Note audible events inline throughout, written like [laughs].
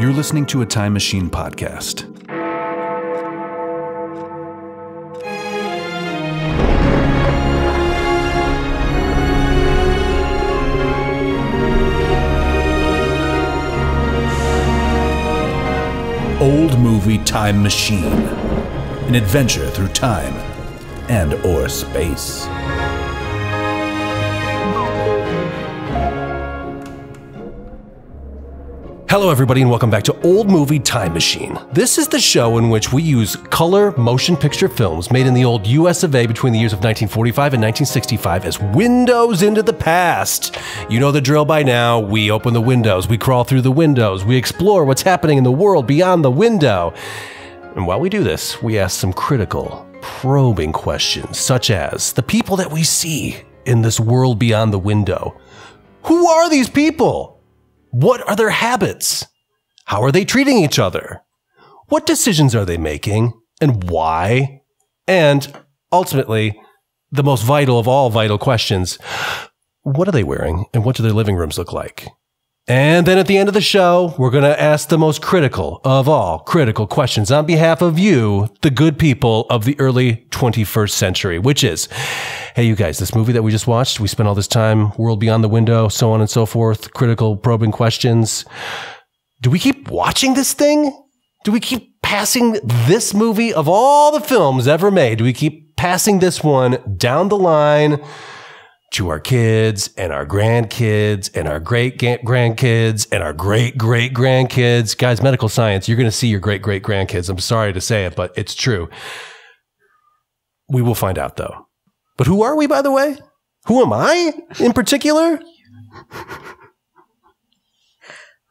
You're listening to a Time Machine podcast. Old Movie Time Machine. An adventure through time and or space. Hello, everybody, and welcome back to Old Movie Time Machine. This is the show in which we use color motion picture films made in the old US of A between the years of 1945 and 1965 as windows into the past. You know the drill by now. We open the windows, we crawl through the windows, we explore what's happening in the world beyond the window. And while we do this, we ask some critical, probing questions, such as the people that we see in this world beyond the window. Who are these people? What are their habits? How are they treating each other? What decisions are they making and why? And ultimately, the most vital of all vital questions what are they wearing and what do their living rooms look like? And then at the end of the show, we're going to ask the most critical of all critical questions on behalf of you, the good people of the early 21st century, which is, hey, you guys, this movie that we just watched, we spent all this time, world beyond the window, so on and so forth, critical probing questions. Do we keep watching this thing? Do we keep passing this movie of all the films ever made? Do we keep passing this one down the line? To our kids and our grandkids and our great grandkids and our great great grandkids. Guys, medical science, you're going to see your great great grandkids. I'm sorry to say it, but it's true. We will find out though. But who are we, by the way? Who am I in particular?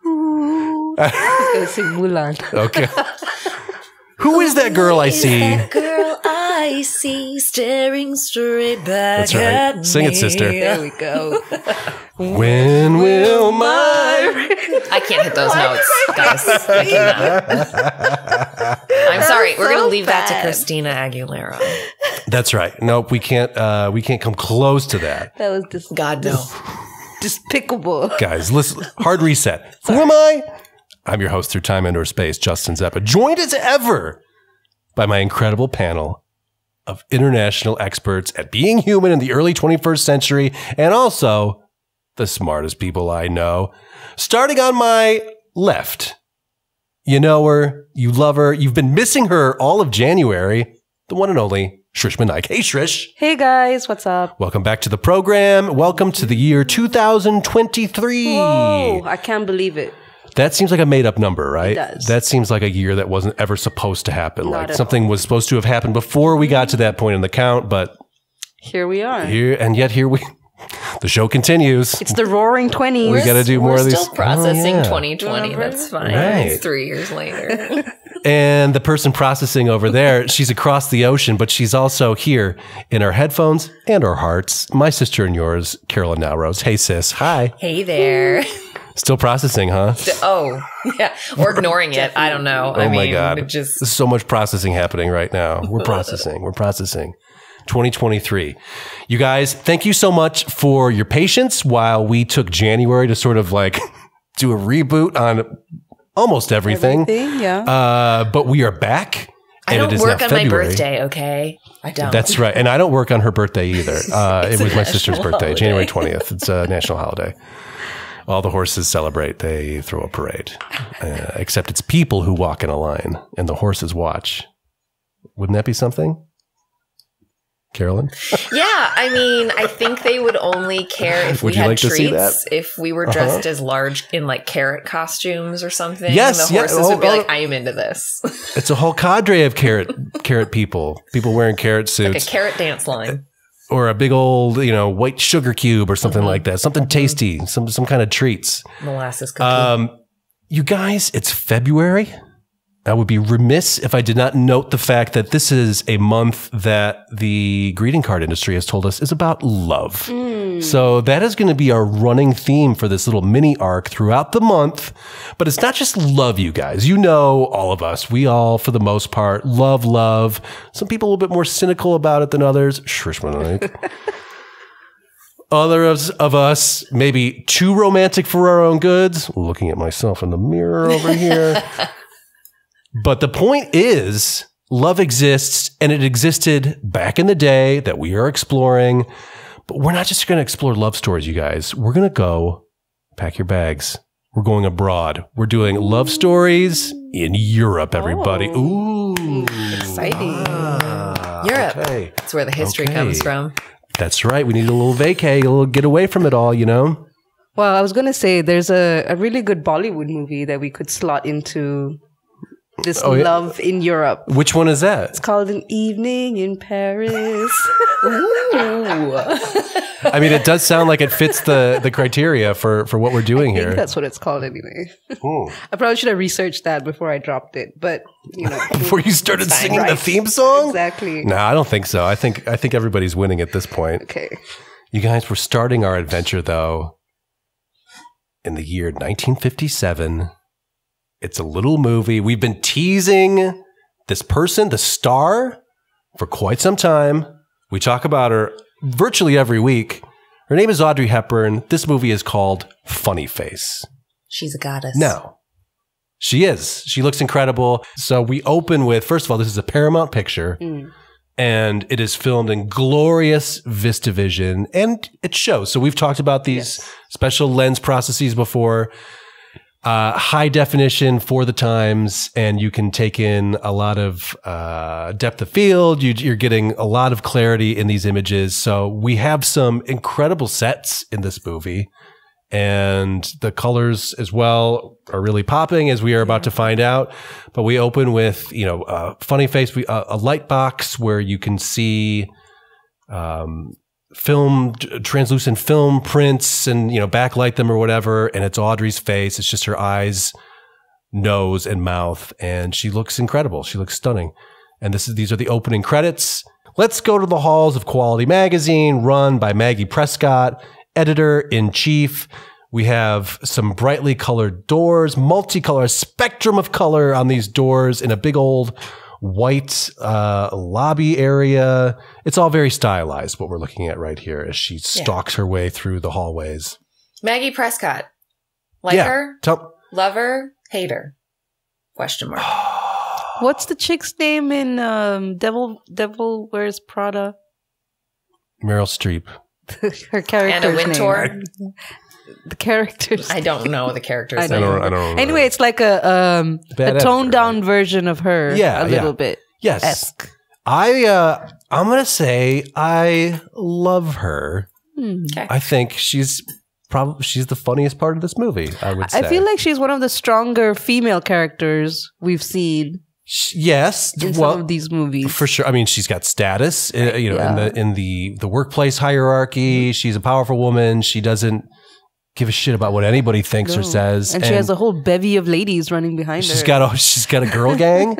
Ooh, [laughs] I was going to sing Mulan. okay. [laughs] Who is that girl I see? That girl I see staring straight back That's right. at Sing it, sister. There we go. [laughs] When will my I can't hit those notes, guys. I cannot. I'm sorry. We're gonna so leave that to. Christina Aguilera. That's right. Nope, we can't uh we can't come close to that. That was dis- God no. despicable. Guys, listen, hard reset. Who am I? I'm your host through time and or space, Justin Zeppa, joined as ever by my incredible panel of international experts at being human in the early 21st century and also the smartest people I know. Starting on my left, you know her, you love her, you've been missing her all of January, the one and only Shrishma Naik. Hey, Shrish. Hey guys, what's up? Welcome back to the program. Welcome to the year 2023. Whoa, I can't believe it. That seems like a made up number, right? It does. That seems like a year that wasn't ever supposed to happen. Not like at something was supposed to have happened before we got to that point in the count, but Here we are. here and yet here we [laughs] the show continues. It's the roaring 20s. We got to do more We're of these. still oh, processing Oh, yeah. 2020. Remember? That's fine. Right. It's three years later. [laughs] [laughs] And the person processing over there, she's across the ocean, but she's also here in our headphones and our hearts. My sister and yours, Carolyn Naoroz. Hey, sis. Hi. hey there. Still processing, huh? Oh, [laughs] yeah. Or ignoring it. I don't know. Oh I mean, my God. it Just There's so much processing happening right now. We're processing. We're processing. 2023. You guys, thank you so much for your patience while we took January to sort of like [laughs] do a reboot on almost everything. Everything, yeah. Uh, but we are back. I don't it is work now on my birthday. Okay, I don't. That's right. And I don't work on her birthday either. [laughs] Uh, it was my sister's national birthday, holiday. January 20th. It's a national holiday. All the horses celebrate. They throw a parade. Uh, except it's people who walk in a line and the horses watch. Wouldn't that be something? Carolyn? Yeah, I mean, I think they would only care if Would we you had like treats, that? Uh-huh. if we were dressed as large in like carrot costumes or something. Yes, the yeah, horses oh, would be oh. like, "I am into this." [laughs] It's a whole cadre of carrot carrot people. People wearing carrot suits. like a carrot dance line. Or a big old, you know, white sugar cube or something Mm-hmm. like that. Something tasty, some some kind of treats. Molasses cookie. Um, you guys, it's February. I would be remiss if I did not note the fact that this is a month that the greeting card industry has told us is about love. Mm. So that is going to be our running theme for this little mini arc throughout the month. But it's not just love, you guys. You know, all of us, we all, for the most part, love love. Some people a little bit more cynical about it than others. Shrishman, [laughs] others of us maybe too romantic for our own goods. Looking at myself in the mirror over here. [laughs] but the point is, love exists and it existed back in the day that we are exploring. But we're not just going to explore love stories, you guys. We're going to go pack your bags. We're going abroad. We're doing love stories in Europe, everybody. Ooh. Exciting. Ah, Europe. okay. That's where the history Okay. comes from. That's right. We need a little vacay, a little get away from it all, you know? Well, I was going to say there's a, a really good Bollywood movie that we could slot into this Oh, yeah. love in Europe. Which one is that? It's called An Evening in Paris. [laughs] [laughs] I mean, it does sound like it fits the, the criteria for, for what we're doing I think here. that's what it's called anyway. Ooh. [laughs] I probably should have researched that before I dropped it, but you know. Before you started fine, singing the theme song? Exactly. No, I don't think so. I think I think everybody's winning at this point. Okay. You guys, we're starting our adventure though in the year 1957. It's a little movie. We've been teasing this person, the star, for quite some time. We talk about her virtually every week. Her name is Audrey Hepburn. This movie is called Funny Face. She's a goddess. No. She is. She looks incredible. So we open with first of all, this is a Paramount picture, mm. and it is filmed in glorious VistaVision, and it shows. So we've talked about these special lens processes before. Uh, high definition for the times, and you can take in a lot of uh, depth of field. You, you're getting a lot of clarity in these images. So we have some incredible sets in this movie and the colors as well are really popping as we are about to find out. But we open with you know a funny face, we, a, a light box where you can see um, film translucent film prints and you know backlight them or whatever, and it's Audrey's face. It's just her eyes, nose, and mouth, and she looks incredible. She looks stunning. And this is these are the opening credits. Let's go to the halls of Quality Magazine, run by Maggie Prescott, editor in chief. We have some brightly colored doors, multicolor spectrum of color on these doors in a big old white uh, lobby area. It's all very stylized, what we're looking at right here as she stalks her way through the hallways. Maggie Prescott. Like yeah. her? Tell- Love her? Hate her? Question mark. [sighs] What's the chick's name in um, Devil Devil Wears Prada? Meryl Streep. [laughs] Her character's Anna Wintour? name. [laughs] The character's I don't know the character's I name. don't know. I don't know. Anyway, it's like a um a toned editor, down version of her. Yeah, a yeah. little bit. Yes. Esque. I uh I'm gonna say I love her. Hmm. Okay. I think she's probably she's the funniest part of this movie. I would say. I feel like she's one of the stronger female characters we've seen Sh- yes, in well, some of these movies. for sure. I mean, she's got status, uh, you know, in the in the the workplace hierarchy. She's a powerful woman. She doesn't give a shit about what anybody thinks or says, and, she has a whole bevy of ladies running behind She's her. got a she's got a girl [laughs] gang,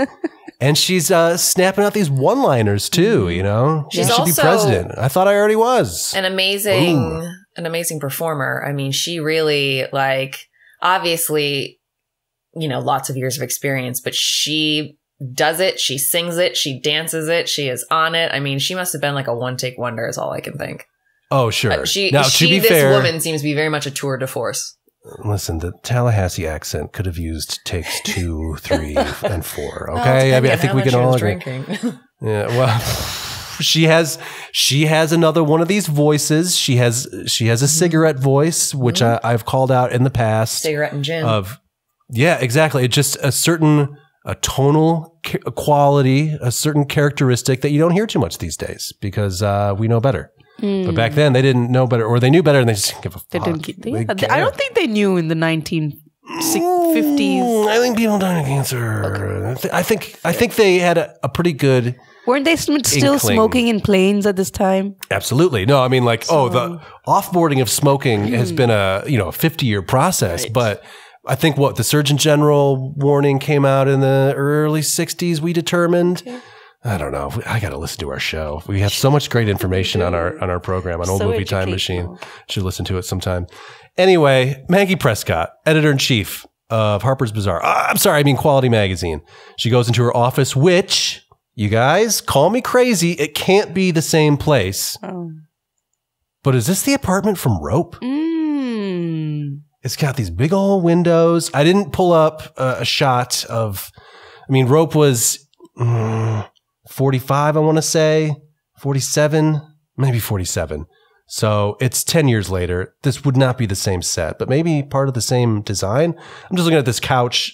and she's uh, snapping out these one liners too. You know, She's she should be president. I thought I already was. an amazing Ooh. an amazing performer. I mean, she really like obviously, you know, lots of years of experience, but she does it, she sings it, she dances it, she is on it. I mean, she must have been like a one take wonder is all I can think. Oh sure. Uh, She now she to be this fair, woman seems to be very much a tour de force. listen, the Tallahassee accent could have used takes two, [laughs] three, and four. Well, Okay, I mean, I think we can all agree. drinking. [laughs] Yeah, well, [laughs] she has she has another one of these voices. She has she has a cigarette voice, which I, I've called out in the past. Cigarette and gin. Of yeah, exactly. It's just a certain a tonal quality, a certain characteristic that you don't hear too much these days because uh, we know better. But back then they didn't know better, or they knew better, and they just didn't give a They fuck. didn't get, They yeah, I don't think they knew in the 1950s. Mm, I think people died of cancer. I I think I think they had a, a pretty good Weren't they still Inkling. smoking in planes at this time? Absolutely. No, I mean like, oh, the offboarding of smoking has been a, you know, a 50 year process, but I think what the Surgeon General warning came out in the early 60s, we determined. I don't know. I got to listen to our show. We have so much great information on our on our program on Old So Movie Time Machine. Should listen to it sometime. Anyway, Maggie Prescott, editor in chief of Harper's Bazaar. Uh, I'm sorry, I mean Quality Magazine. She goes into her office, which you guys call me crazy. It can't be the same place Oh. But is this the apartment from Rope? Mm. It's got these big old windows. I didn't pull up a, a shot of, I mean, Rope was mm, 45, I want to say, 47, maybe 47. So it's 10 years later. This would not be the same set, but maybe part of the same design. I'm just looking at this couch,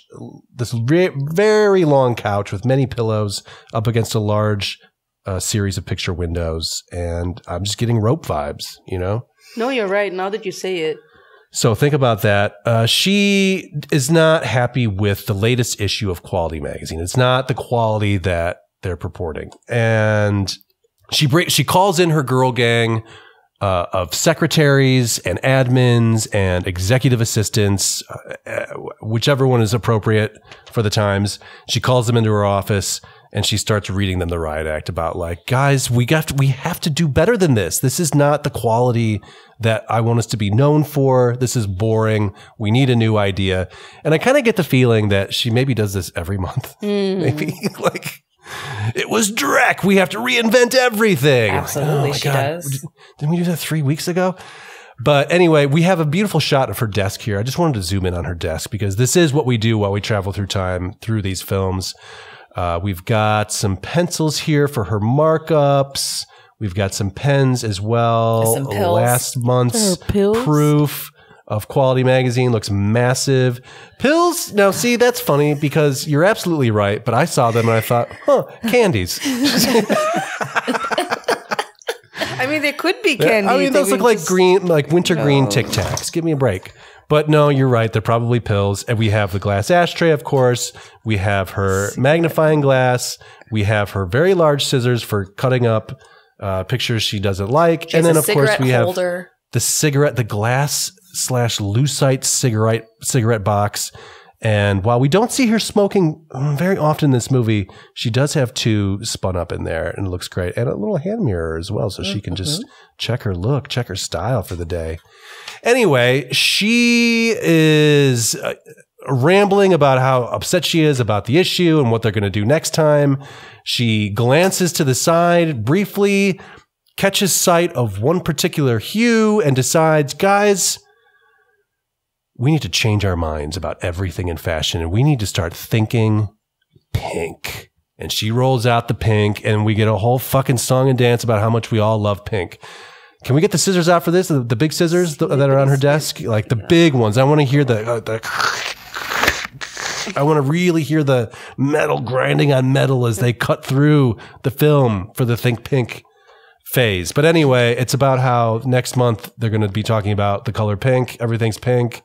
this very long couch with many pillows up against a large uh, series of picture windows. And I'm just getting rope vibes, you know? No, you're right. Now that you say it, So think about that. Uh, she is not happy with the latest issue of Quality Magazine. It's not the quality that they're purporting, and she she calls in her girl gang uh, of secretaries and admins and executive assistants, uh, whichever one is appropriate for the times. She calls them into her office and she starts reading them the riot act about like, guys, we got to, we have to do better than this. This is not the quality that I want us to be known for. This is boring. We need a new idea. And I kind of get the feeling that she maybe does this every month. [laughs] Maybe [laughs] like it was Drek. We have to reinvent everything. Absolutely, my she does. Didn't we do that three weeks ago? But anyway, we have a beautiful shot of her desk here. I just wanted to zoom in on her desk because this is what we do while we travel through time through these films. Uh, we've got some pencils here for her markups. We've got some pens as well. Some pills. Last month's proof of Quality Magazine looks massive. Pills. Now, see, that's funny because you're absolutely right. But I saw them and I thought, huh, candies. [laughs] I mean, they could be candy. I mean, those look like green, like winter green Tic Tacs. Give me a break. But no, you're right. They're probably pills. And we have the glass ashtray, of course. We have her magnifying glass. We have her very large scissors for cutting up uh, pictures she doesn't like. She and then, of course, we have the cigarette, the glass slash lucite cigarette cigarette box. And while we don't see her smoking very often in this movie, she does have two spun up in there, and it looks great, and a little hand mirror as well, so she can just check her look, check her style for the day. Anyway, she is uh, rambling about how upset she is about the issue and what they're going to do next time. She glances to the side briefly, catches sight of one particular hue, and decides, guys, we need to change our minds about everything in fashion and we need to start thinking pink. And she rolls out the pink, and we get a whole fucking song and dance about how much we all love pink. Can we get the scissors out for this? The, the big scissors th- that are on her desk, like the big ones. I want to hear the uh, the. I want to really hear the metal grinding on metal as they cut through the film for the Think Pink phase. But anyway, it's about how next month they're going to be talking about the color pink. Everything's pink,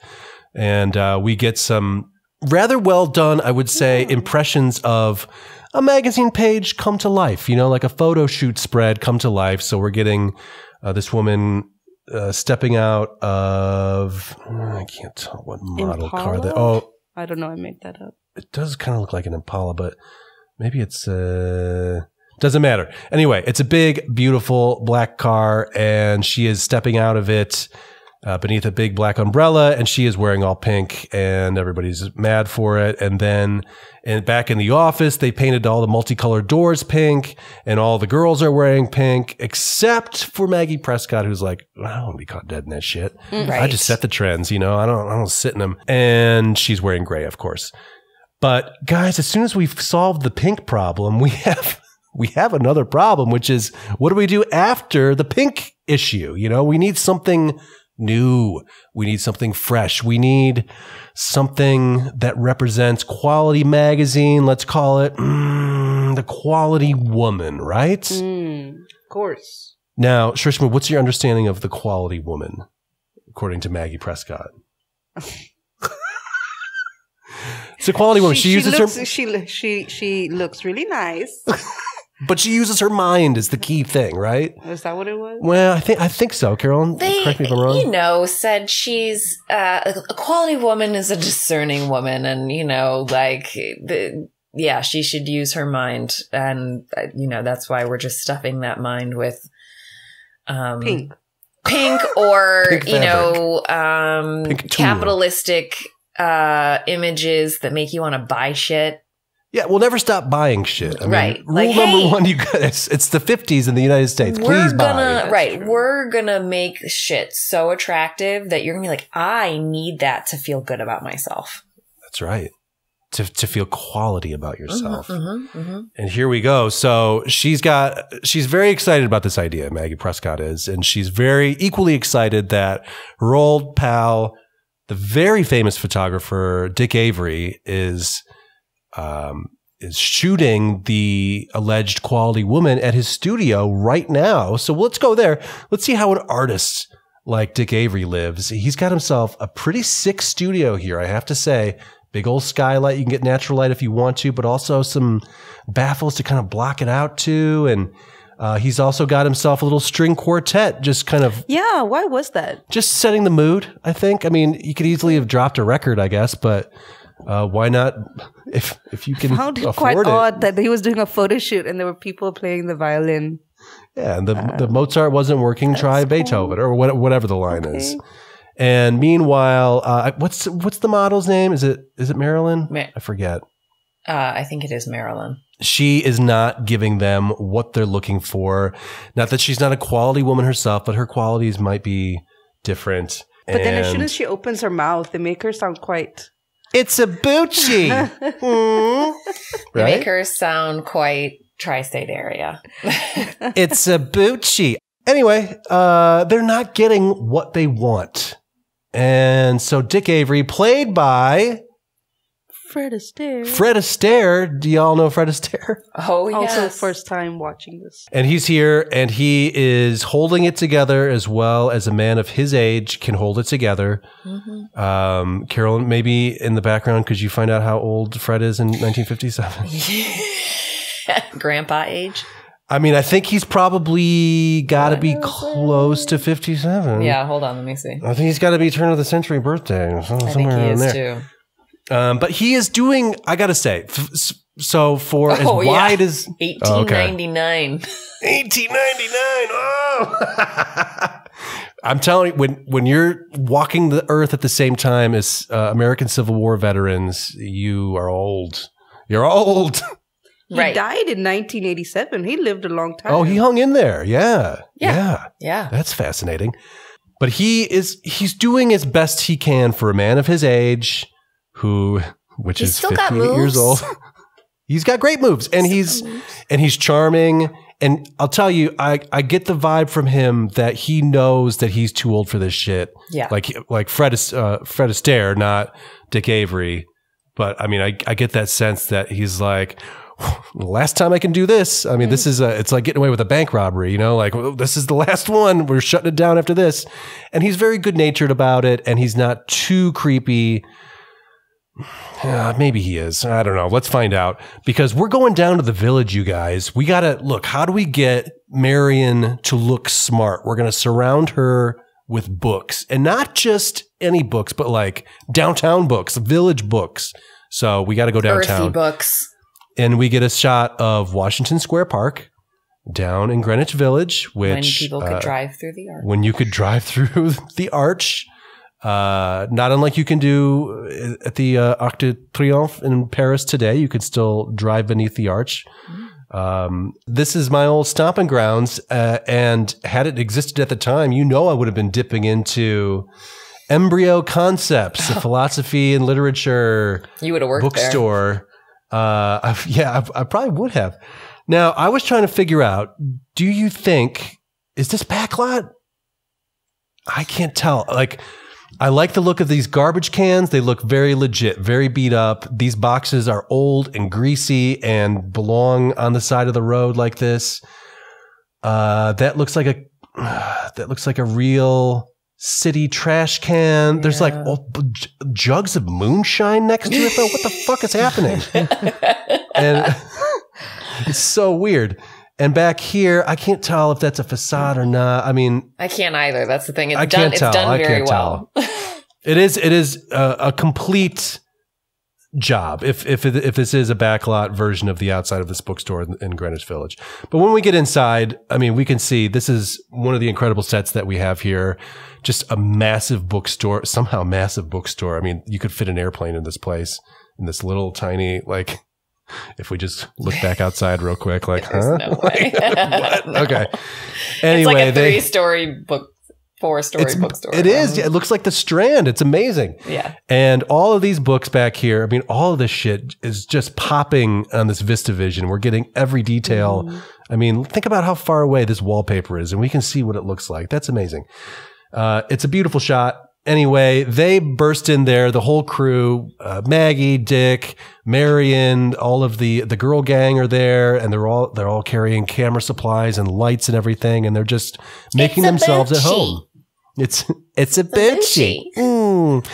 and uh, we get some rather well done, I would say, impressions of a magazine page come to life. You know, like a photo shoot spread come to life. So we're getting uh, this woman. Uh, stepping out of, I can't tell what model car that. Oh, I don't know. I made that up. it does kind of look like an Impala, but maybe it's uh doesn't matter. Anyway, it's a big, beautiful black car, and she is stepping out of it uh, beneath a big black umbrella, and she is wearing all pink, and everybody's mad for it. And then, and back in the office, they painted all the multicolored doors pink, and all the girls are wearing pink, except for Maggie Prescott, who's like, I don't want to be caught dead in that shit. I just set the trends, you know. I don't, I don't sit in them. And she's wearing gray, of course. But guys, as soon as we've solved the pink problem, we [laughs] have we have another problem, which is what do we do after the pink issue? You know, we need something new. We need something fresh. We need something that represents quality magazine. Let's call it mm, the quality woman, right? Mm, of course. Now, Shrishma, what's your understanding of the quality woman, according to Maggie Prescott? [laughs] it's a quality woman. She, uses looks, her, she she she looks really nice. [laughs] but she uses her mind is the key thing, right? Is that what it was? Well, I think I think so, Carolyn. They, Correct me if I'm wrong. you know, said she's uh, a quality woman is a discerning woman, and you know, like the yeah, she should use her mind, and uh, you know that's why we're just stuffing that mind with um, Pink. pink or [laughs] Pink you know um, capitalistic uh, images that make you want to buy shit. Yeah, we'll never stop buying shit. I mean, Right. Rule Like, number hey- one, you got it's, it's the fifties in the United States. we're Please buy. gonna right we're gonna make shit so attractive that you're gonna be like i need that to feel good about myself That's right. To to feel quality about yourself. mm-hmm, mm-hmm. And here we go. So she's got she's very excited about this idea, Maggie Prescott is, and she's very equally excited that her old pal, the very famous photographer Dick Avery, is um is shooting the alleged quality woman at his studio right now. So let's go there. Let's see how an artist like Dick Avery lives. He's got himself a pretty sick studio here, I have to say. Big old skylight. You can get natural light if you want to, but also some baffles to kind of block it out too. And uh, he's also got himself a little string quartet, just kind of Yeah, why was that? just setting the mood. I think. I mean, you could easily have dropped a record, I guess, but uh, why not? If if you can Found it afford quite it, odd that he was doing a photo shoot and there were people playing the violin. yeah. And the the Mozart wasn't working. Try Beethoven or what, whatever the line is. And meanwhile, uh, what's what's the model's name? Is it is it Marilyn? Ma- I forget. uh, i think it is marilyn she is not giving them what they're looking for. Not that she's not a quality woman herself, but her qualities might be different. But then as soon as she opens her mouth, they make her sound quite. It's a Bucci, [laughs] Hmm. Right? make her sound quite tri-state area [laughs] it's a Bucci. Anyway, uh, they're not getting what they want. And so Dick Avery, played by Fred Astaire. Fred Astaire. Do y'all know Fred Astaire? oh yes. Also, first time watching this. And he's here and he is holding it together as well as a man of his age can hold it together. Mhm. Um, Carolyn, maybe in the background, could you find out how old Fred is in 1957? [laughs] grandpa age I mean, I think he's probably got to be close to 57. yeah hold on let me see I think he's got to be turn of the century birthday, so- i think somewhere he is there. too Um, but he is doing, I got to say, f- s- so for as Oh, yeah. wide as [laughs] 1899 1899. Oh. [laughs] I'm telling you, when when you're walking the earth at the same time as uh, American Civil War veterans, you are old. You're old. [laughs] He right died in 1987. He lived a long time. Oh, he hung in there. Yeah. Yeah. Yeah. yeah That's fascinating. But he is he's doing as best he can for a man of his age who which He's is still got 58 years old. [laughs] he's got great moves and he's and he's charming and I'll tell you I I get the vibe from him that he knows that he's too old for this shit. yeah Like like Fred uh, Fred Astaire, not Dick Avery. But I mean I I get that sense that he's like last time I can do this. I mean, this is a, it's like getting away with a bank robbery, you know, like well, this is the last one. We're shutting it down after this. And he's very good natured about it. And he's not too creepy. Uh, maybe he is. I don't know. Let's find out because we're going down to the village, you guys. We got to look, how do we get Marion to look smart? We're going to surround her with books and not just any books, but like downtown books, village books. So we got to go downtown earthy books and we get a shot of Washington Square Park down in Greenwich Village, which when people could uh, drive through the yard when you could drive [laughs] through the arch, uh, not unlike you can do at the uh, Arc de Triomphe in Paris today. You could still drive beneath the arch. Um, this is my old stomping grounds, uh, and had it existed at the time, you know I would have been dipping into embryo concepts, of [laughs] philosophy and literature you would have worked there bookstore. Uh, I, [laughs] yeah, I, I probably would have. Now, I was trying to figure out: Do you think is this backlot? I can't tell. Like, I like the look of these garbage cans. They look very legit, very beat up. These boxes are old and greasy and belong on the side of the road like this. Uh, that looks like a [sighs] that looks like a real city trash can. There's like Yeah. oh, j- jugs of moonshine next to it. Though, what the fuck is happening? [laughs] and [laughs] it's so weird. And back here, I can't tell if that's a facade or not. I mean, I can't either. That's the thing. It's I done. can't It's tell. done I very can't well. [laughs] it is it is a, a complete job if if it, if this is a backlot version of the outside of this bookstore in, in Greenwich Village. But when we get inside, I mean, we can see this is one of the incredible sets that we have here. Just a massive bookstore, somehow massive bookstore. I mean, you could fit an airplane in this place in this little tiny like If we just look back outside real quick, like, [laughs] huh? no? No. [laughs] [laughs] Okay. it's like a three-story book, four-story bookstore. it is. Yeah, it looks like the Strand. It's amazing. Yeah. And all of these books back here, I mean, all of this shit is just popping on this Vista Vision. We're getting every detail. I mean, think about how far away this wallpaper is, and we can see what it looks like. That's amazing. Uh, it's a beautiful shot. Anyway, they burst in there, the whole crew, uh, Maggie, Dick, Marion, all of the the girl gang are there, and they're all they're all carrying camera supplies and lights and everything, and they're just making themselves at home. It's it's a bitchy. Mm.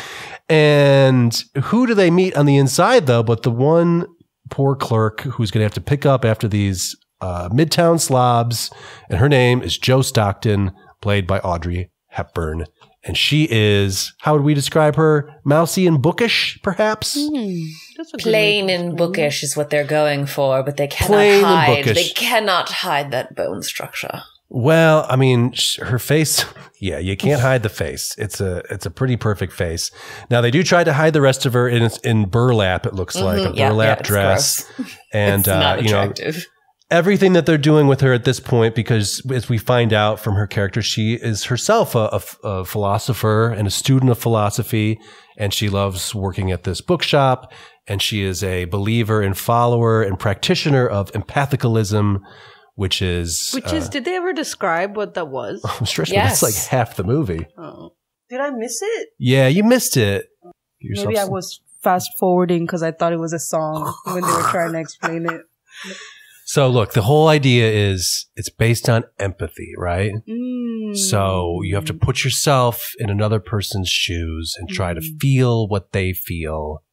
And who do they meet on the inside though? But the one poor clerk who's going to have to pick up after these uh, midtown slobs, and her name is Jo Stockton, played by Audrey Hepburn. And she is, how would we describe her? Mousy and bookish, perhaps? That's a good Plain and bookish is what they're going for, but they cannot Plain and hide. bookish. They cannot hide that bone structure. Well, I mean, her face. [laughs] Yeah, you can't hide the face. It's a it's a pretty perfect face. Now they do try to hide the rest of her in in burlap. It looks like a Mhm, yeah, burlap yeah, it's dress, gross. [laughs] and it's uh, not you know attractive. Everything that they're doing with her at this point. Because as we find out from her character, she is herself a, a- a philosopher and a student of philosophy, and she loves working at this bookshop. And she is a believer and follower and practitioner of empathicalism, which is Which uh, is, did they ever describe what that was? [laughs] I'm stretching. Yes. That's like half the movie. Oh. Did I miss it? Yeah, you missed it. Yourself Maybe I was fast forwarding because I thought it was a song when they were trying to explain it. [laughs] So look, the whole idea is it's based on empathy, right? Mm. So you have to put yourself in another person's shoes and try to Mm. feel what they feel.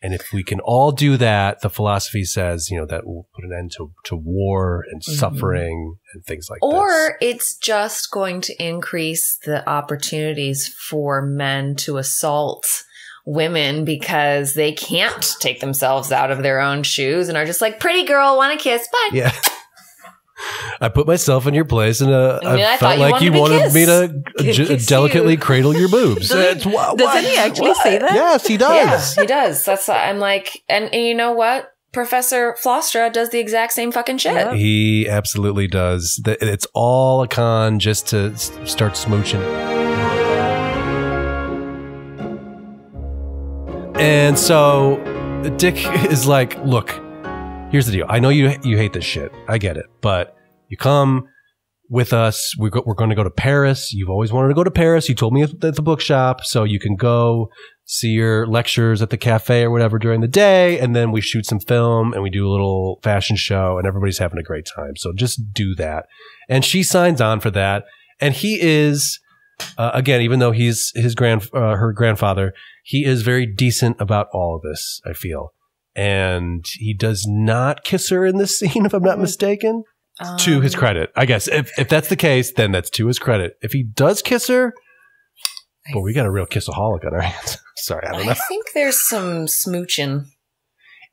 And if we can all do that, the philosophy says, you know, that will put an end to, to war and Mhm. suffering and things like this. Or it's just going to increase the opportunities for men to assault women because they can't take themselves out of their own shoes and are just like, pretty girl, want a kiss? Bye. Yeah. I put myself in your place and uh, I mean, I, I felt thought you like wanted you to wanted me to kissed. delicately you. cradle your boobs. Doesn't- It's wha- Doesn't what? he actually What? say that? Yes, he Yeah, does. he does. That's I'm like, and, and you know what? Professor Flostre does the exact same fucking shit. Yeah. He absolutely does. It's all a con just to start smooching. And so Dick is like, "Look, here's the deal. I know you you hate this shit. I get it, but you come with us. We we're going to go to Paris. You've always wanted to go to Paris. You told me at the bookshop, so you can go see your lectures at the cafe or whatever during the day, and then we shoot some film and we do a little fashion show, and everybody's having a great time. So just do that." And she signs on for that, and he is. Uh, again, even though he's his grand, uh, her grandfather, he is very decent about all of this. I feel, and he does not kiss her in this [laughs] scene, if I'm not mistaken to his Um, credit. I guess if, if that's the case, then that's to his credit. If he does kiss her, well, we got a real kissaholic on our hands. [laughs] Sorry, I don't know. I think there's some smooching.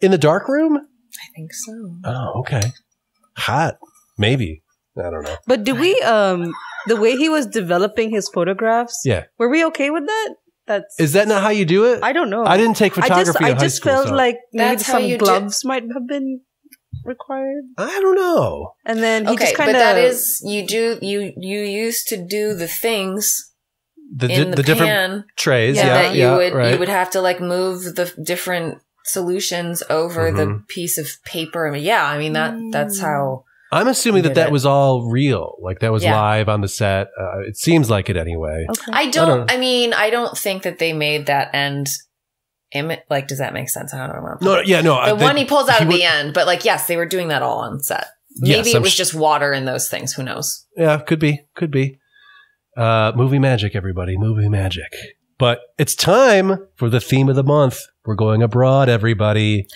In the dark room? I think so. Oh, okay. Hot. Maybe. I don't know. But do we, um, the way he was developing his photographs, Yeah. were we okay with that? That's, Is that not how you do it? I don't know. I didn't take I photography just, in I high just school, felt so- like maybe That's how some you do- gloves might have been required. I don't know. And then he okay, just kind but of. that is you do you you used to do the things The, di- in the, the, different trays. yeah, Yeah, that you yeah, would right. you would have to like move the different solutions over the Mhm. piece of paper. I mean, yeah, I mean that that's how I'm assuming that that it. was all real. Like that was Yeah. live on the set. Uh, it seems like it anyway. okay. I don't- don't. I, mean, I don't think that they made that end. Im- like, does that make sense? I don't know. No, yeah, no. the I- one they- he pulls out he at would- the end, but like, yes, they were doing that all on set. Maybe Yes, it was sh- just water in those things. Who knows? Yeah, could be, could be. Uh, movie magic, everybody, movie magic. But it's time for the theme of the month. We're going abroad, everybody.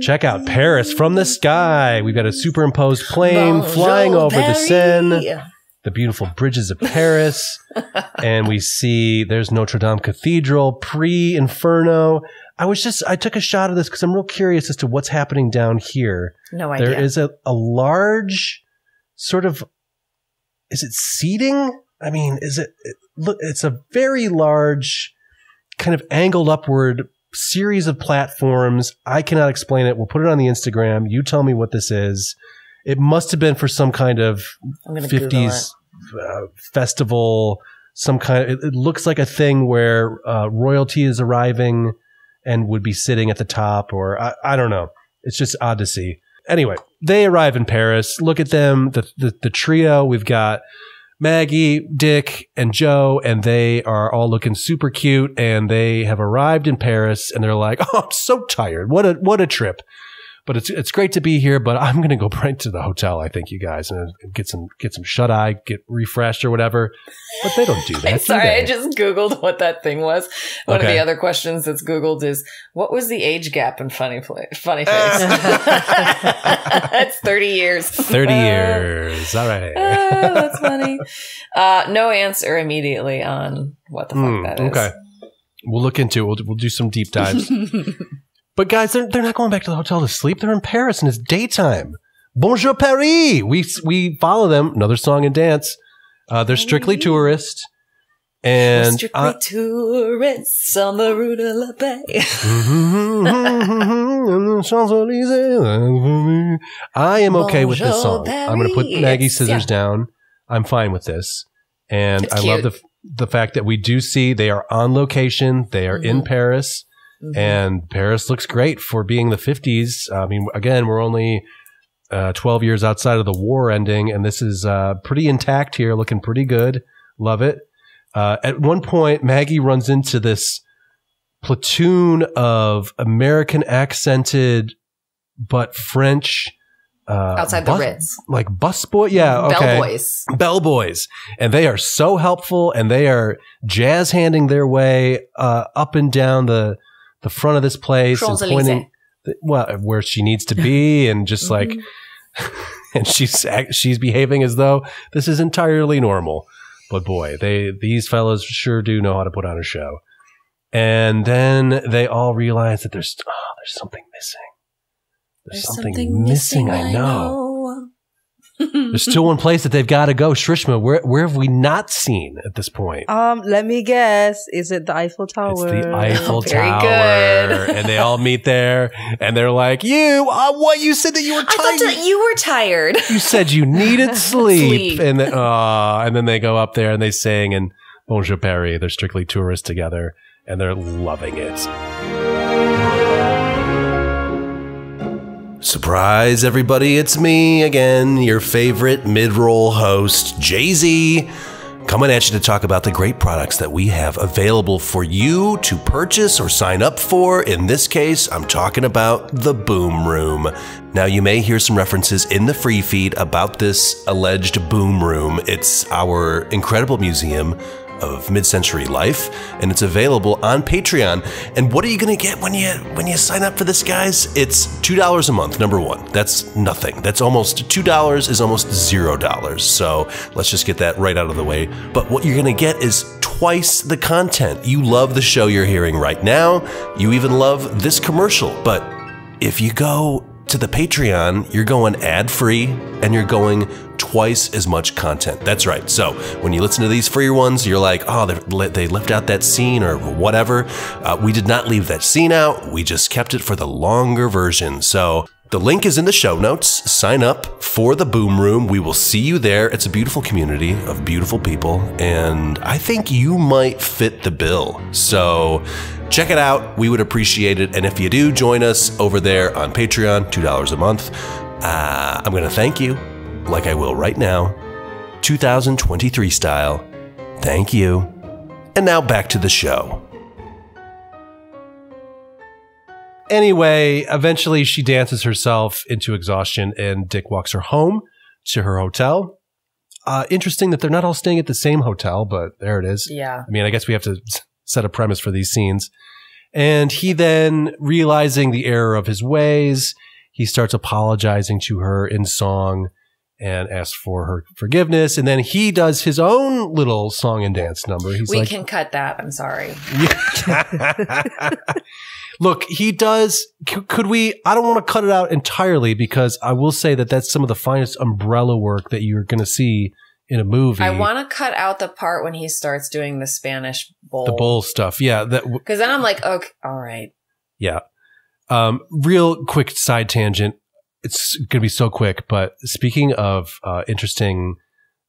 Check out Paris from the sky. We've got a superimposed plane flying Bonjour, over the Seine, the beautiful bridges of Paris, [laughs] and we see there's Notre Dame Cathedral, pre Inferno. I was just, I took a shot of this because I'm real curious as to what's happening down here. No idea. There is a, a large sort of is it seating? I mean, is it, it look it's a very large kind of angled upward series of platforms. I cannot explain it. We'll put it on the Instagram. You tell me what this is. It must have been for some kind of I'm gonna Google 50s uh, festival, some kind of, it, it looks like a thing where uh, royalty is arriving and would be sitting at the top, or I, I don't know. It's just odd to see. Anyway, they arrive in Paris. Look at them, the, the, the trio. We've got Maggie, Dick, and Jo, and they are all looking super cute. And they have arrived in Paris, and they're like, [laughs] "Oh, I'm so tired. What a what a trip." But it's it's great to be here. But I'm gonna go [laughs] right to the hotel. I think you guys and get some get some shut eye, get refreshed or whatever. But they don't do [laughs] that. I'm do sorry, they? I just Googled what that thing was. One of the other questions that's Googled is what was the age gap in Funny Play, Funny Face? [laughs] That's 30 years. 30 years. All right. Ah, that's funny. Uh, no answer immediately on what the fuck Hmm, that is. okay. We'll look into it. We'll, we'll do some deep dives. But guys, they're, they're not going back to the hotel to sleep. They're in Paris and it's daytime. Bonjour Paris. We, we follow them. Another song and dance. Uh, they're strictly tourists. And Strictly uh, tourists on the Rue de la Paix. [laughs] I am okay with this song. I'm going to put. Maggie Scissors Yeah. down. I'm fine with this. And It's I love the the fact that we do see they are on location. They are in Mhm. Paris, Mhm. and Paris looks great for being the 50s. I mean, again, we're only uh, 12 years outside of the war ending, and this is uh, pretty intact here, looking pretty good. Love it. Uh, at one point, Maggie runs into this platoon of American accented but French. Uh, Outside the bus- Ritz. like busboy, yeah, okay, Bellboys. bellboys and they are so helpful and they are jazz handing their way uh, up and down the the front of this place and pointing well where she needs to be [laughs] and just like Mm-hmm. [laughs] and she's she's behaving as though this is entirely normal. But boy they these fellas sure do know how to put on a show. And then they all realize that there's oh, there's something missing. There's, something, missing, i know there's still one place that they've got to go. Shrishma, where where have we not seen at this point? Um, let me guess. Is it the Eiffel Tower? It's the [laughs] Eiffel Very Tower, good. and they all meet there, and they're like, "You, uh, what? You said that you were tired. I thought tired. that you were tired. you said you needed [laughs] sleep, Sleep. and then, uh, and then they go up there and they sing and Bonjour Paris. They're strictly tourists together, and they're loving it. Surprise, everybody! It's me again, your favorite mid-roll host, Jay Z. Coming at you to talk about the great products that we have available for you to purchase or sign up for. In this case, I'm talking about the Boom Room. Now, you may hear some references in the free feed about this alleged Boom Room. It's our incredible museum of mid-century life and it's available on Patreon. And what are you going to get when you when you sign up for this guys? It's $2 a month number 1. That's nothing. That's almost $2 is almost $0. So, let's just get that right out of the way. But what you're going to get is twice the content. You love the show you're hearing right now. You even love this commercial. But if you go to the Patreon, you're going ad free and you're going twice as much content. That's right. So when you listen to these free ones, you're like, oh, they- left out that scene or whatever. Uh, we did not leave that scene out. We just kept it for the longer version. So the link is in the show notes. Sign up for the Boom Room. We will see you there. It's a beautiful community of beautiful people, and I think you might fit the bill. So check it out. We would appreciate it. And if you do join us over there on Patreon, $2 a month, uh, I'm going to thank you like I will right now, 2023 style. Thank you. And now back to the show. Anyway, eventually she dances herself into exhaustion and Dick walks her home to her hotel. Uh, interesting that they're not all staying at the same hotel, but there it is. Yeah. I mean, I guess we have to set a premise for these scenes. And he then, realizing the error of his ways, he starts apologizing to her in song and asks for her forgiveness. And then he does his own little song and dance number. He's we like, can cut that. I'm sorry. [laughs] [laughs] [laughs] Look, he does. c- Could we? I don't want to cut it out entirely because I will say that that's some of the finest umbrella work that you're going to see in a movie. I want to cut out the part when he starts doing the Spanish bowl. the bowl stuff. Yeah, that w- Because then I'm like, okay, all right. Yeah. Um, real quick side tangent. It's going to be so quick, but speaking of uh, interesting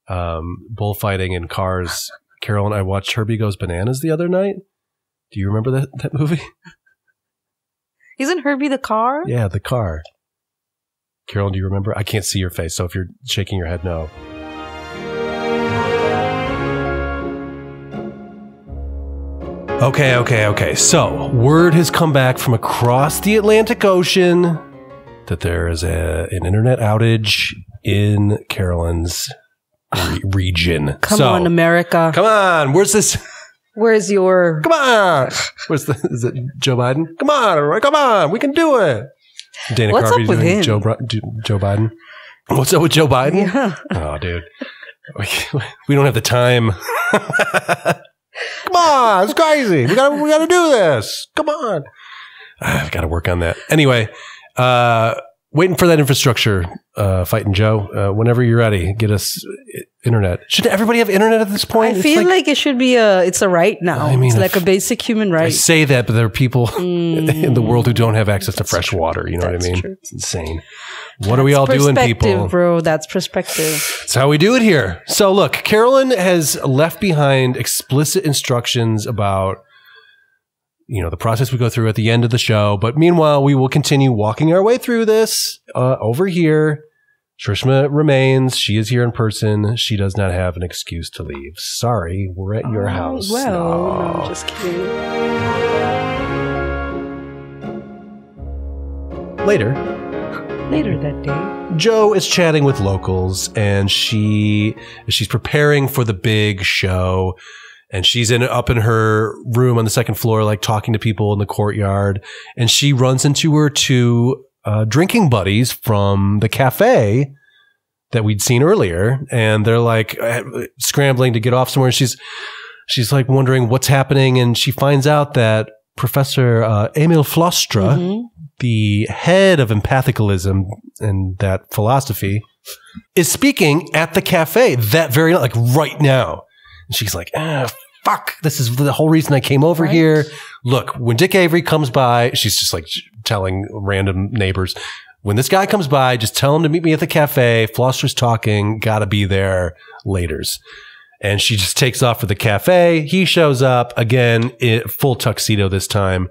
um, bullfighting and cars, Carol and I watched Herbie Goes Bananas the other night. Do you remember that, that movie? [laughs] Isn't Herbie the car? Yeah, the car. Carol, do you remember? I can't see your face, so if you're shaking your head, no. Okay, okay, okay. So, word has come back from across the Atlantic Ocean that there is a, an internet outage in Carolyn's re- region. Come So, on, America. Come on. Where's this? Where's your Come on. Where's the? Is it Joe Biden? Come on, come on. We can do it. Dana What's Carvey up with doing him? Joe, Joe Biden. What's up with Joe Biden? Yeah. Oh, dude. We, we don't have the time. Come on, it's crazy. We got to we got to do this. Come on. I've got to work on that. Anyway, uh, waiting for that infrastructure. Uh, fighting Joe. Uh, whenever you're ready, get us uh, internet. Should everybody have internet at this point? I It's feel like, it should be a it's a right now. I mean, it's like a basic human right. I say that, but there are people [laughs] in the world who don't have access to fresh water. You know what I mean? true. It's insane. What are we all doing, people? bro. That's perspective. That's how we do it here. So, look, Carolyn has left behind explicit instructions about, you know, the process we go through at the end of the show. But meanwhile, we will continue walking our way through this uh, over here. Shrishma remains. She is here in person. She does not have an excuse to leave. Sorry, we're at your house. Oh, Well, no, No. I'm just kidding. Later, Later that day. Jo is chatting with locals and she she's preparing for the big show and she's in up in her room on the second floor like talking to people in the courtyard and she runs into her two uh, drinking buddies from the cafe that we'd seen earlier and they're like uh, scrambling to get off somewhere she's she's like wondering what's happening and she finds out that professor uh, Emil Flostre Mhm. the head of empathicalism and that philosophy is speaking at the cafe that very like right now. And she's like, ah, fuck, this is the whole reason I came over Right. here. Look, when Dick Avery comes by, she's just like telling random neighbors, when this guy comes by, just tell him to meet me at the cafe. Flostre's talking, gotta be there laters. And she just takes off for the cafe. He shows up again, in full tuxedo this time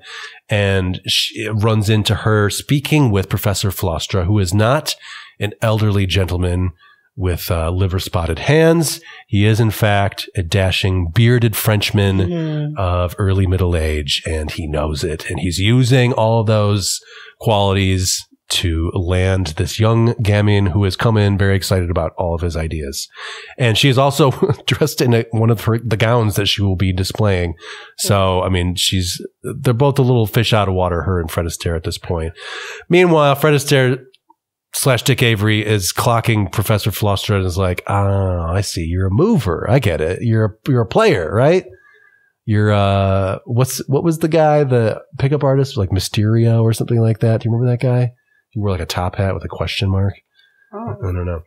and she runs into her speaking with Professor Flostre, who is not an elderly gentleman with uh, liver spotted hands. He is, in fact, a dashing bearded Frenchman Mhm. of early middle age, and he knows it. And he's using all those qualities to land this young gamine who has come in very excited about all of his ideas. And she is also [laughs] dressed in a, one of her, the gowns that she will be displaying. So, I mean, she's, they're both a little fish out of water, her and Fred Astaire at this point. Meanwhile, Fred Astaire slash Dick Avery is clocking Professor Flostre and is like, ah, I see. You're a mover. I get it. You're a, you're a player, right? You're, uh, what's, what was the guy, the pickup artist, like Mysterio or something like that? Do you remember that guy? He wore like a top hat with a question mark. Oh, I don't know.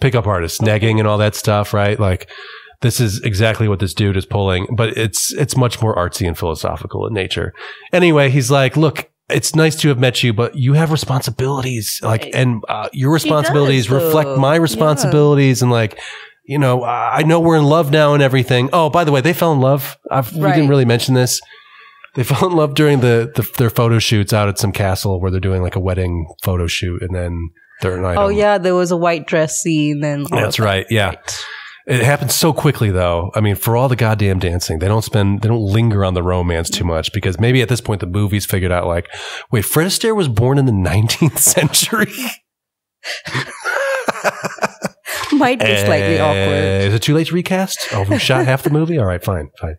Pickup artist, negging and all that stuff, right? Like, this is exactly what this dude is pulling, but it's it's much more artsy and philosophical in nature. Anyway, he's like, "Look, it's nice to have met you, but you have responsibilities, like, Right. and uh, your responsibilities does, reflect my Yeah. responsibilities, and like." You know, I know we're in love now and everything. Oh, by the way, they fell in love. I've, We didn't really mention this. They [laughs] fell in love during the, the their photo shoots out at some castle where they're doing like a wedding photo shoot, and then they're an item. Oh yeah, there was a white dress scene. All That's right. Yeah. right. It happens so quickly though. I mean, for all the goddamn dancing, they don't spend, they don't linger on the romance too much because maybe at this point the movie's figured out like, wait, Fred Astaire was born in the 19th century. [laughs] Might be slightly Uh, awkward. Is it too late to recast? Oh, we shot half the movie? All right, fine, fine.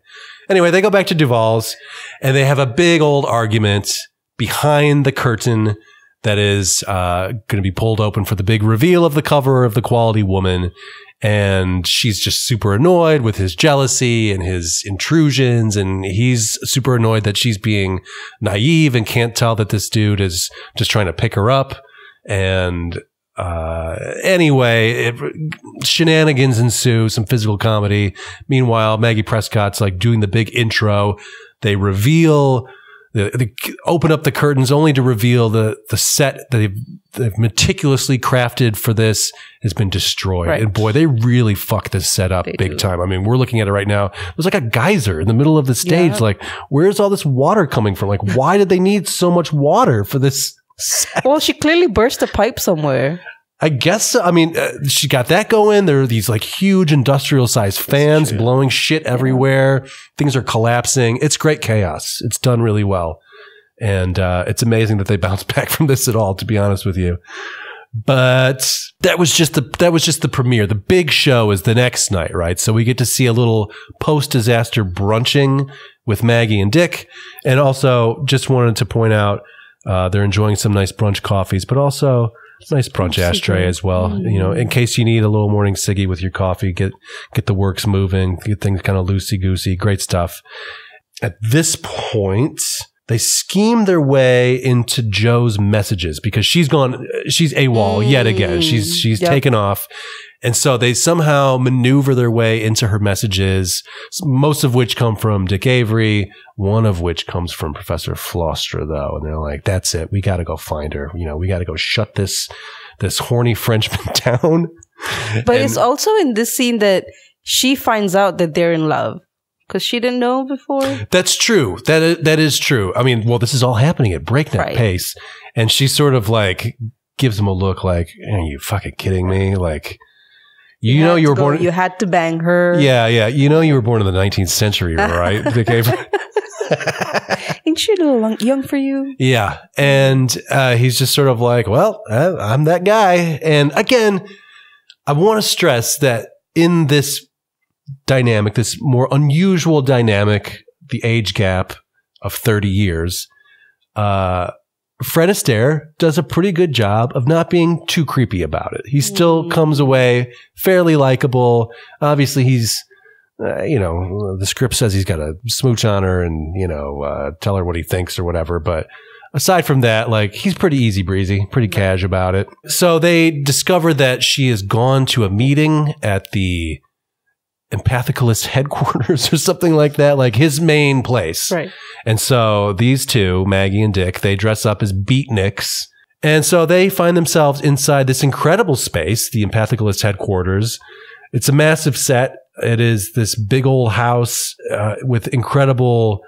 Anyway, they go back to Duval's and they have a big old argument behind the curtain that is uh, going to be pulled open for the big reveal of the cover of The Quality Woman. And she's just super annoyed with his jealousy and his intrusions. And he's super annoyed that she's being naive and can't tell that this dude is just trying to pick her up. And uh, anyway, it, shenanigans ensue, some physical comedy. Meanwhile, Maggie Prescott's like doing the big intro. They reveal They, they open up the curtains only to reveal the the set that they've, they've meticulously crafted for this has been destroyed. Right. And boy, they really fucked this set up They big do. time. I mean, we're looking at it right now. It was like a geyser in the middle of the stage. Yeah. Like, where's all this water coming from? Like, why did they need so much water for this? [laughs] Well, she clearly burst a pipe somewhere. I guess so. I mean, uh, she got that going. There are these like huge industrial sized fans blowing shit everywhere. Things are collapsing. It's great chaos. It's done really well. And uh, it's amazing that they [laughs] bounced back from this at all, to be honest with you. But that was just the that was just the premiere. The big show is the next night, right? So we get to see a little post disaster brunching with Maggie and Dick, and also just wanted to point out uh, they're enjoying some nice brunch coffees, but also nice brunch ashtray as well. You know, in mm. case you need a little morning ciggy with your coffee, get get the works moving, get things kind of loosey goosey. Great stuff. At this point, they scheme their way into Jo's messages because she's gone, she's AWOL yet again. She's mm. she's Yep. taken off. And so they somehow maneuver their way into her messages, most of which come from Dick Avery, one of which comes from Professor Flostre, though. And they're like, that's it. We got to go find her. You know, we got to go shut this, this horny [laughs] Frenchman down. But And- it's also in this scene that she finds out that they're in love because she didn't know before. That's true. That is, that is true. I mean, well, this is all happening at breakneck Right. pace, and she sort of like gives him a look, like, "Are you fucking kidding me?" Like, you, know, you were go- born. You had to bang her. yeah, yeah. You know, you were born in the 19th century, right? [laughs] [laughs] Ain't she a little young for you? Yeah. And uh, he's just sort of like, well, I'm that guy. And again, I want to stress that in this dynamic, this more unusual dynamic, the age gap of 30 years, uh, Fred Astaire does a pretty good job of not being too creepy about it. He still comes away fairly likable. Obviously, he's uh, you know, the script says he's got to smooch on her and, you know, uh, tell her what he thinks or whatever. But aside from that, like, he's pretty easy breezy, pretty cash about it. So they discover that she has gone to a meeting at the empathicalist [laughs] headquarters or something like that, like his main place. Right. And so these two, Maggie and Dick, they dress up as beatniks. And so they find themselves inside this incredible space, the empathicalist headquarters. It's a massive set. It is this big old house uh, with incredible,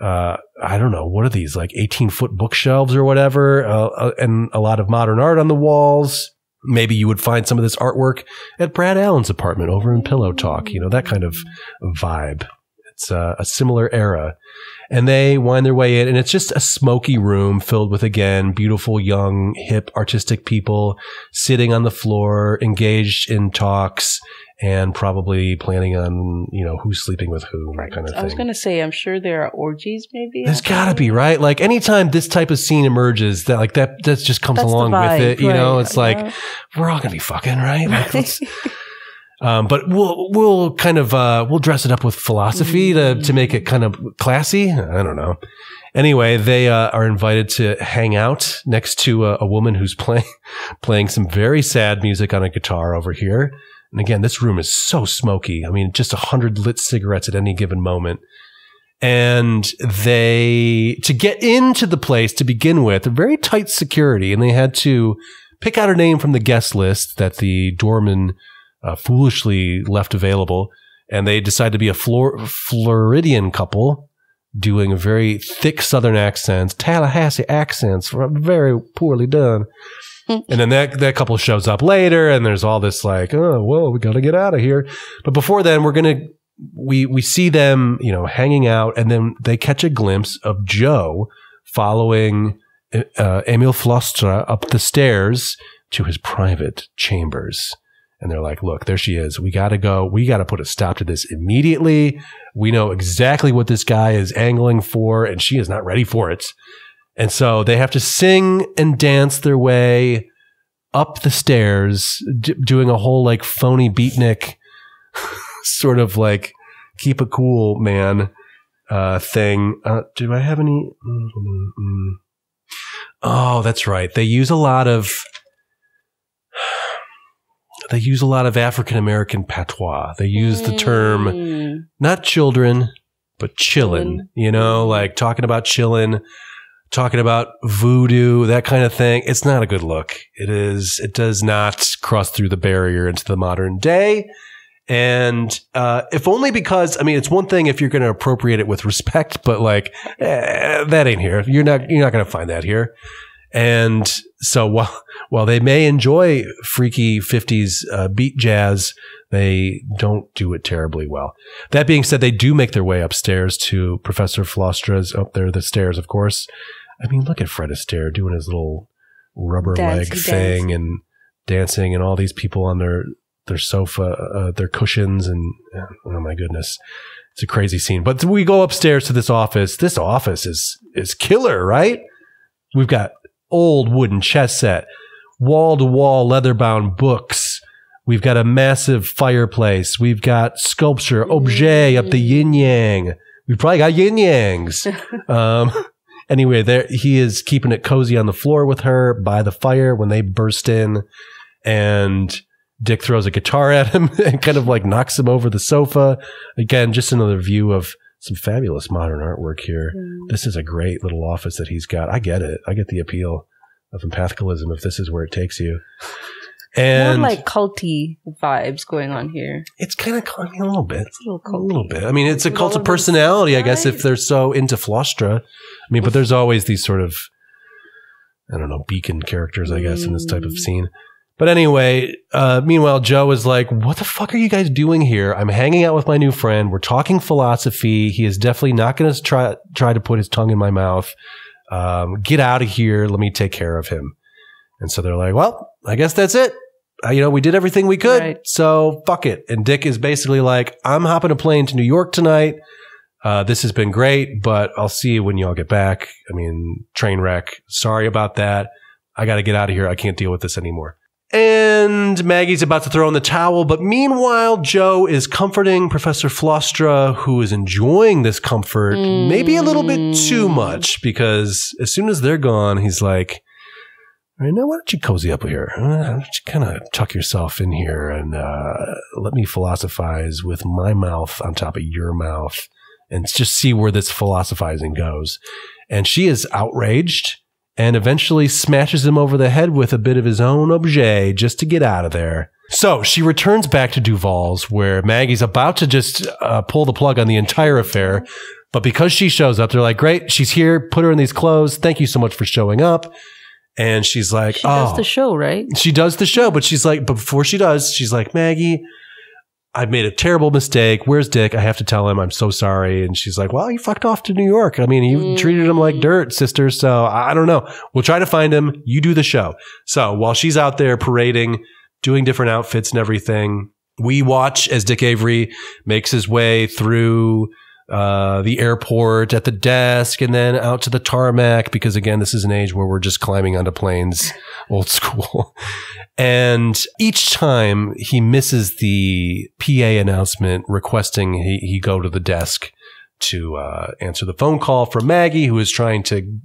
uh, I don't know, what are these, like 18 foot bookshelves or whatever, uh, uh, and a lot of modern art on the walls. Maybe you would find some of this artwork at Brad Allen's apartment over in Pillow Talk, you know, that kind of vibe. It's uh, a similar era. And they wind their way in, and it's just a smoky room filled with, again, beautiful, young, hip, artistic people sitting on the floor, engaged in talks, and probably planning on, you know, who's sleeping with who, that kind of thing. I was gonna say, I'm sure there are orgies, maybe. There's gotta be, right? Like anytime this type of scene emerges, that like that that just comes That's along with it. You know, right, it's like yeah. we're all gonna be fucking, right? Like, [laughs] um, but we'll we'll kind of uh, we'll dress it up with philosophy to to make it kind of classy. I don't know. Anyway, they uh, are invited to hang out next to a, a woman who's playing [laughs] playing some very sad music on a guitar over here. And again, this room is so smoky. I mean, just a hundred lit cigarettes at any given moment. And they, to get into the place to begin with, a very tight security, and they had to pick out a name from the guest list that the doorman uh, foolishly left available. And they decided to be a Flor- Floridian couple doing a very thick Southern accents, Tallahassee accents, very poorly done. [laughs] and then that, that couple shows up later and there's all this like, oh, well, we got to get out of here. But before then, we're going to, we, we see them, you know, hanging out and then they catch a glimpse of Jo following uh, Emil Flostre up the stairs to his private chambers. And they're like, look, there she is. We got to go. We got to put a stop to this immediately. We know exactly what this guy is angling for, and she is not ready for it. And so they have to sing and dance their way up the stairs, d- doing a whole like phony beatnik [laughs] sort of like keep it cool, man uh, thing. Uh, do I have any? Mm, mm, mm. Oh, that's right. They use a lot of [sighs] they use a lot of African American patois. They use the term Mm. not children, but chillin', Chillin'. you know, like talking about chillin', talking about voodoo, that kind of thing. It's not a good look. It is, it does not cross through the barrier into the modern day. And uh, if only because, I mean, it's one thing if you're going to appropriate it with respect, [laughs] but like eh, that ain't here. You're not, you're not going to find that here. And so [laughs] while while they may enjoy freaky 50s uh, beat jazz, they don't do it terribly well. That being said, they do make their way upstairs to Professor Flostre's up there, the stairs, of course. I mean, look at Fred Astaire doing his little rubber leg Dancey thing and dancing, and all these people on their their sofa, uh, their cushions, and oh my goodness, it's a crazy scene. But we go upstairs to this office. This office is is killer, right? We've got old wooden chess set, wall to wall leather bound books. We've got a massive fireplace. We've got sculpture, objet up the yin yang. We've probably got yin yangs. [laughs] um, anyway, there he is keeping it cozy on the floor with her by the fire when they burst in, and Dick throws a guitar [laughs] at him and kind of like knocks him over the sofa. Again, just another view of some fabulous modern artwork here. Mm. This is a great little office that he's got. I get it. I get the appeal of empathicalism if this is where it takes you. And More like culty vibes going on here. it's kind of I mean, a little bit. It's a little A culty. little bit. I mean, it's a cult of personality, I guess, if they're so into Flostre. I mean, but there's always these sort of, I don't know, beacon characters, I guess, in this type of Mm. scene. But anyway, uh, meanwhile, Jo is like, what the fuck are you guys doing here? I'm hanging out with my new friend. We're talking philosophy. He is definitely not going to try, try to put his tongue in my mouth. Um, get out of here. Let me take care of him. And so they're like, well, I guess that's it. Uh, you know, we did everything we could. Right. So fuck it. And Dick is basically like, I'm hopping a plane to New York tonight. Uh, this has been great, but I'll see you when y'all get back. I mean, train wreck. Sorry about that. I got to get out of here. I can't deal with this anymore. And Maggie's about to throw in the towel, but meanwhile, Jo is comforting Professor Flostre, who is enjoying this comfort, maybe a little bit too much, because as soon as they're gone, he's like, right, now why don't you cozy up here? Why don't you kind of tuck yourself in here and uh, let me philosophize with my mouth on top of your mouth and just see where this philosophizing goes. And she is outraged and eventually smashes him over the head with a bit of his own objet just to get out of there. So she returns back to Duval's where Maggie's about to just uh, pull the plug on the entire affair. But because she shows up, they're like, great, she's here. Put her in these clothes. Thank you so much for showing up. And she's like, She oh, does the show, right? she does the show, but she's like, but before she does, she's like, Maggie, I've made a terrible mistake. Where's Dick? I have to tell him I'm so sorry. And she's like, well, you fucked off to New York. I mean, you treated him like mm. dirt, sister. So I I don't know. We'll try to find him. You do the show. So while she's out there parading, doing different outfits and everything, we watch as Dick Avery makes his way through uh, the airport at the desk and then out to the tarmac because again, this is an age where we're just climbing onto planes, [laughs] old school. [laughs] And each time he misses the PA announcement requesting he, he go to the desk to uh, answer the phone call from Maggie, who is trying to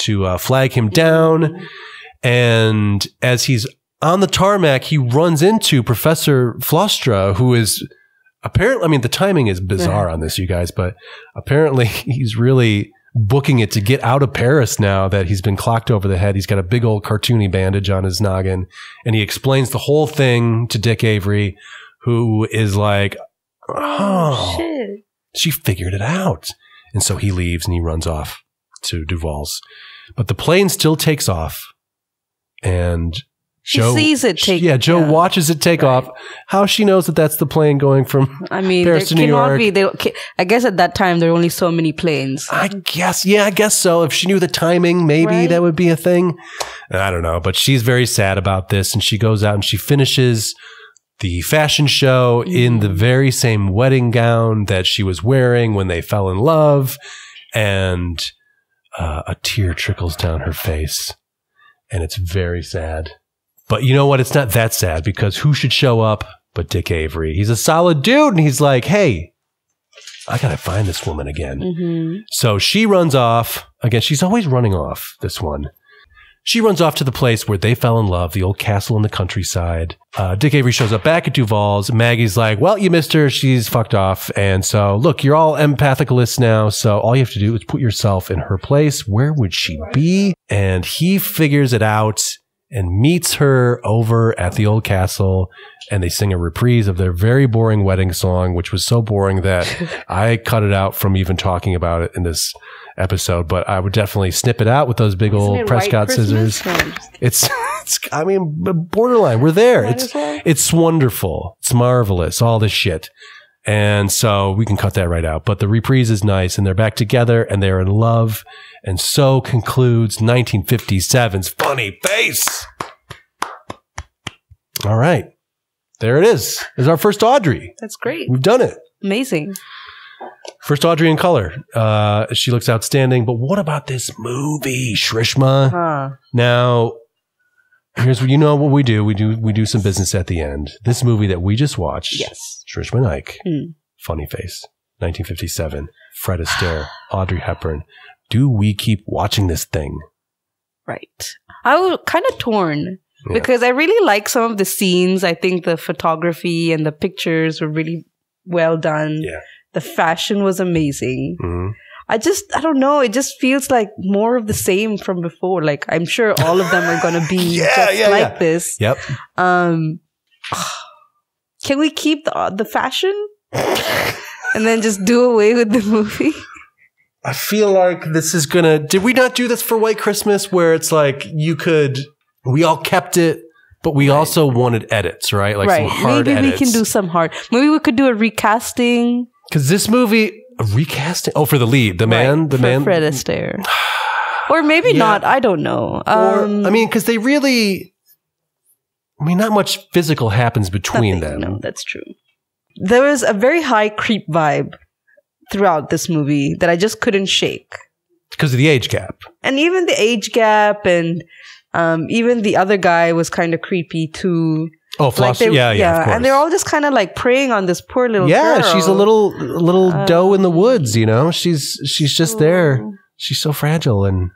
to uh, flag him down. And as he's on the tarmac, he runs into Professor Flostre, who is apparently, I mean, the timing is bizarre on this, you guys, but apparently [laughs] he's really booking it to get out of Paris now that he's been clocked over the head. He's got a big old cartoony bandage on his noggin and he explains the whole thing to Dick Avery, who is like, Oh, Shit. she figured it out. And so he leaves and he runs off to Duval's. But the plane still takes off and She sees it take- Yeah, Jo yeah. watches it take off. How she knows that that's the plane going from I mean, Paris to New York. be. There, I guess at that time there were only so many planes. I guess, yeah, I guess so. If she knew the timing, maybe Right. that would be a thing. I don't know, but she's very sad about this, and she goes out and she finishes the fashion show in the very same wedding gown that she was wearing when they fell in love, and uh, a tear trickles down her face, and it's very sad. But you know what? It's not that sad because who should show up but Dick Avery? He's a solid dude, and he's like, "Hey, I gotta find this woman again." hmm So she runs off. Again, she's always running off, this one. She runs off to the place where they fell in love, the old castle in the countryside. Uh, Dick Avery shows up back at Duval's. Maggie's like, Well, you missed her. She's fucked off. And so, look, you're all empathicalists now. So all you have to do is put yourself in her place. Where would she be? And he figures it out and meets her over at the old castle. And they sing a reprise of their very boring wedding song, which was so boring that [laughs] I cut it out from even talking about it in this episode. But I would definitely snip it out with those big Isn't old Prescott scissors. No, I'm just kidding. It's, [laughs] it's, I mean, borderline. We're there. It's, it's wonderful. It's marvelous. All this shit. And so we can cut that right out. But the reprise is nice and they're back together and they're in love. And so concludes 1957's Funny Face. All right. There it is. There's our first Audrey. That's great. We've done it. Amazing. First Audrey in color. Uh, she looks outstanding. But what about this movie, Shrishma? Huh. Now, here's what you know what we do. We do we do some business at the end. This movie that we just watched, Yes. Shrishma Naik, Hmm. Funny Face, 1957, Fred Astaire, Audrey Hepburn. Do we keep watching this thing? Right. I was kind of torn Yeah. because I really like some of the scenes. I think the photography and the pictures were really well done. Yeah. The fashion was amazing. Mhm. I just, I don't know. It just feels like more of the same from before. Like I'm sure all of them are going to be [laughs] Yeah, just yeah, like yeah. this. Yep. Um, [sighs] can we keep the the fashion [laughs] and then just do away with the movie? I feel like this is gonna. Did we not do this for White Christmas, where it's like you could? We all kept it, but we also wanted edits, right? Like right. some hard Maybe edits. we can do some hard. Maybe we could do a recasting. because this movie a recasting. Oh, for the lead, the man, Right, the for man. Fred Astaire. or maybe Yeah. not. I don't know. Or Um, I mean, because they really. I mean, not much physical happens between nothing. them. No, that's true. There was a very high creep vibe throughout this movie that I just couldn't shake. because of the age gap. and even the age gap and um, even the other guy was kind of creepy too. Oh, floss. they- yeah, yeah, course. and they're all just kind of like preying on this poor little yeah, girl. she's a little little Um, doe in the woods. You know, she's she's just there. She's so fragile, and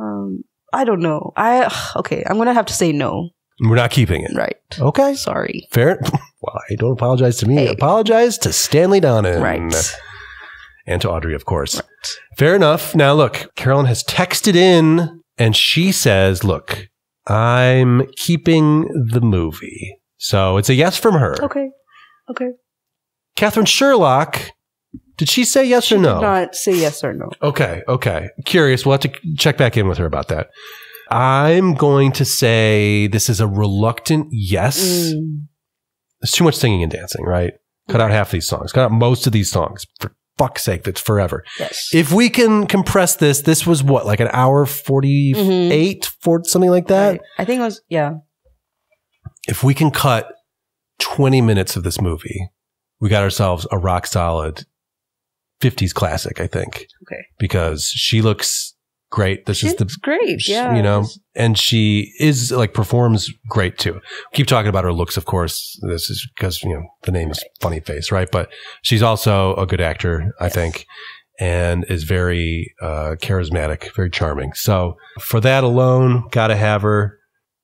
Um, I don't know. I okay. I'm gonna have to say no. we're not keeping it. Right. Okay, Sorry. fair. [laughs] Well, I don't apologize to me. Hey. Apologize to Stanley Donen. Right. and to Audrey, of course. Fair enough. Now, look, Carolyn has texted in and she says, Look, I'm keeping the movie. So it's a yes from her. Okay. Okay. Catherine Sherlock, did she say yes or no? Did not say yes or no. Okay, okay. Curious. We'll have to check back in with her about that. I'm going to say this is a reluctant yes. Mm. There's too much singing and dancing, right? Cut out half these songs. Cut out most of these songs. For fuck's sake, that's forever. Yes. If we can compress this, this was what, like an hour 48, mm-hmm. for something like that? Right. I think it was yeah. If we can cut 20 minutes of this movie, we got ourselves a rock solid 50s classic, I think. Okay. Because she looks great. This is the great. Yeah. you know, and she is like performs great too. Keep talking about her looks, of course. This is because you know the name is Funny Face, right? But she's also a good actor, I think, and is very uh, charismatic, very charming. So for that alone, gotta have her.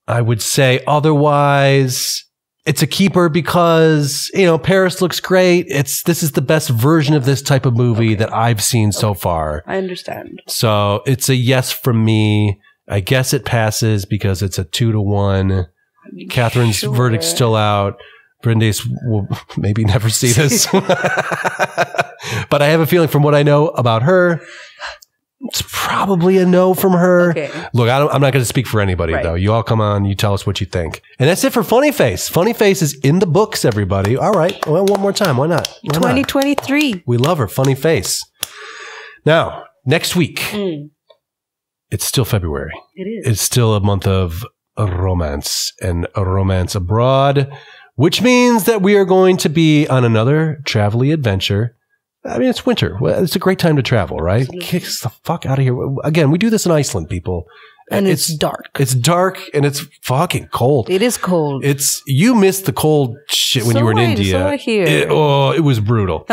I would say otherwise. It's a keeper because you know Paris looks great. It's this is the best version of this type of movie that I've seen so far. I understand. So it's a yes from me. I guess it passes because it's a two to one. Catherine's Sure. verdict's still out. Brendace will [laughs] maybe never see this. [laughs] [laughs] but I have a feeling from what I know about her, it's probably a no from her. Okay. Look, I don't, I'm not going to speak for anybody, Right. though. You all come on, you tell us what you think. And that's it for Funny Face. Funny Face is in the books, everybody. All right. Well, one more time. Why not? Why not? 2023. We love her. Funny Face. Now, next week, Mm, it's still February. it is. It's still a month of romance and a romance abroad, which means that we are going to be on another travel adventure. I mean, it's winter. It's a great time to travel, right? Absolutely. Kicks the fuck out of here. Again, we do this in Iceland, people. and it's, dark. it's dark and it's fucking cold. It is cold. It's you missed the cold shit when So you were in India. so. It- oh, it was brutal.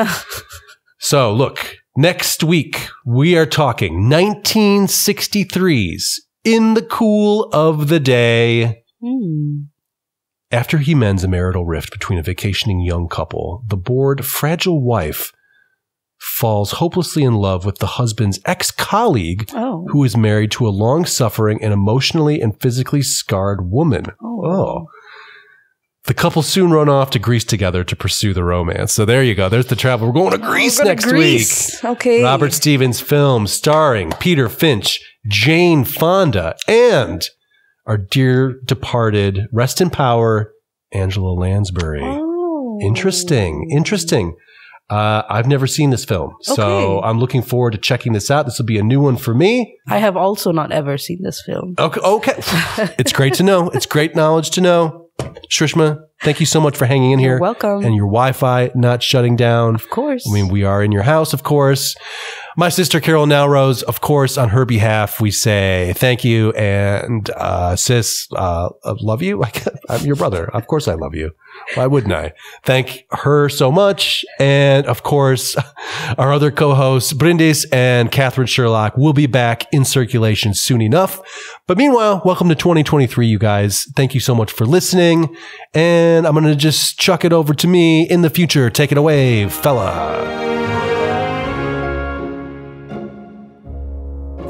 [laughs] so look, next week we are talking 1963's In the cool of the day, Hmm. after he mends a marital rift between a vacationing young couple, the bored, fragile wife falls hopelessly in love with the husband's ex colleague, Oh. who is married to a long suffering and emotionally and physically scarred woman. Oh. Oh. The couple soon run off to Greece together to pursue the romance. So there you go. There's the travel. We're going to oh, Greece going next to Greece. week. Okay. Robert Stevens film starring Peter Finch, Jane Fonda, and our dear departed, rest in power, Angela Lansbury. Oh. Interesting. Interesting. Uh, I've never seen this film, so Okay. I'm looking forward to checking this out. This will be a new one for me. I have also not ever seen this film. Okay. okay. [laughs] it's great to know. It's great knowledge to know. Shrishma, thank you so much for hanging in here. You're welcome. And your Wi Fi not shutting down. of course. I mean, we are in your house, of course. My sister Carol Naoroz, of course, on her behalf, we say thank you and uh, sis, uh, uh, love you. [laughs] I'm your brother. Of course, I love you. Why wouldn't I? Thank her so much, and of course, [laughs] our other co-hosts Brindis and Catherine Sherlock will be back in circulation soon enough. But meanwhile, welcome to 2023, you guys. Thank you so much for listening, and I'm gonna just chuck it over to me in the future. Take it away, fella.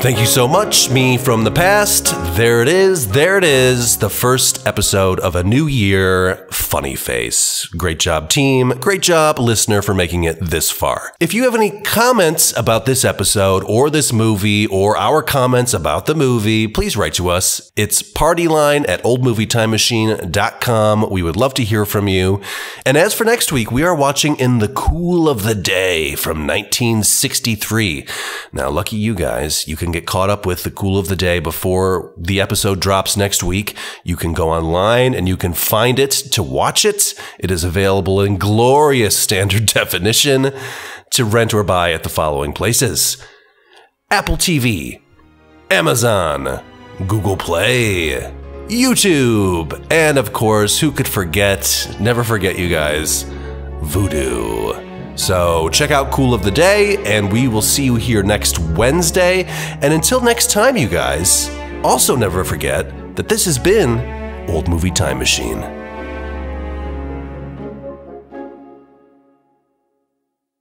Thank you so much, me from the past. There it is, there it is, the first episode of a new year, Funny Face. Great job, team. Great job, listener, for making it this far. If you have any comments about this episode or this movie or our comments about the movie, please write to us. It's partyline at oldmovietimemachine.com. We would love to hear from you. And as for next week, we are watching In the Cool of the Day from 1963. Now, lucky you guys, you can get caught up with the cool of the day before the episode drops next week. You can go online and you can find it to watch it. It is available in glorious standard [laughs] definition to rent or buy at the following places Apple TV, Amazon, Google Play, YouTube, and of course, who could forget, never forget you guys, Vudu. So check out Cool of the Day, and we will see you here next Wednesday. And until next time, you guys, also never forget that this has been Old Movie Time Machine.